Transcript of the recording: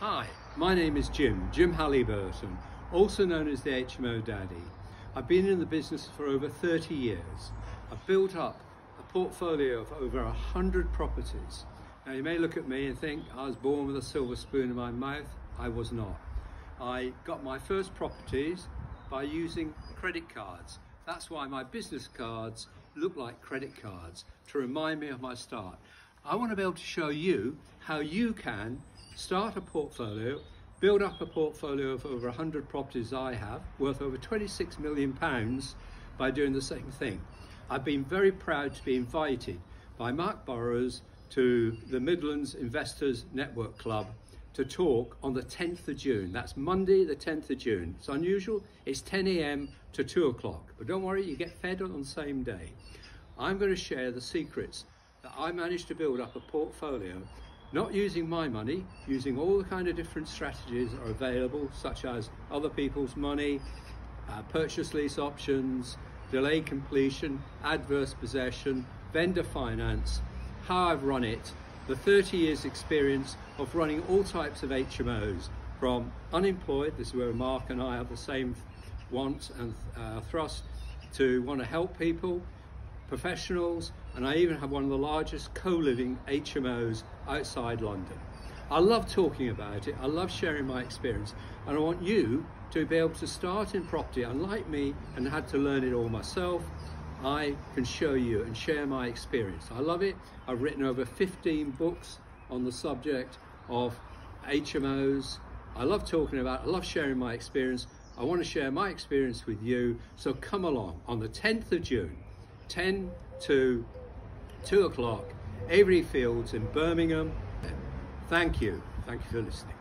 Hi, my name is Jim, Jim Haliburton, also known as the HMO Daddy. I've been in the business for over 30 years. I've built up a portfolio of over 100 properties. Now you may look at me and think I was born with a silver spoon in my mouth. I was not. I got my first properties by using credit cards. That's why my business cards look like credit cards to remind me of my start. I want to be able to show you how you can start a portfolio, build up a portfolio of over 100 properties I have, worth over 26 million pounds by doing the same thing. I've been very proud to be invited by Mark Burrows to the Midlands Investors Network Club to talk on the 10th of June. That's Monday, the 10th of June. It's unusual. It's 10 a.m. to 2 o'clock. But don't worry, you get fed on the same day. I'm going to share the secrets that I managed to build up a portfolio not using my money, using all the kind of different strategies that are available, such as other people's money, uh, purchase lease options, delay completion, adverse possession, vendor finance, how I've run it, the 30 years experience of running all types of HMOs from unemployed, this is where Mark and I have the same want and uh, thrust, to want to help people, professionals, and I even have one of the largest co-living HMOs outside London. I love talking about it, I love sharing my experience, and I want you to be able to start in property, unlike me, and had to learn it all myself. I can show you and share my experience. I love it. I've written over 15 books on the subject of HMOs. I love talking about, I love sharing my experience. I want to share my experience with you. So come along on the 10th of June. 10 to 2 o'clock, Avery Fields in Birmingham. Thank you. Thank you for listening.